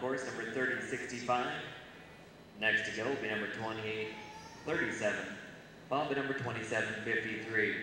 course, number 3065. Next to go will be number 2837, followed by number 2753.